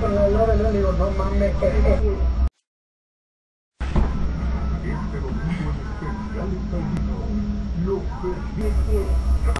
con la hora, le digo, no mames, que Este domingo en especial en Taurino, los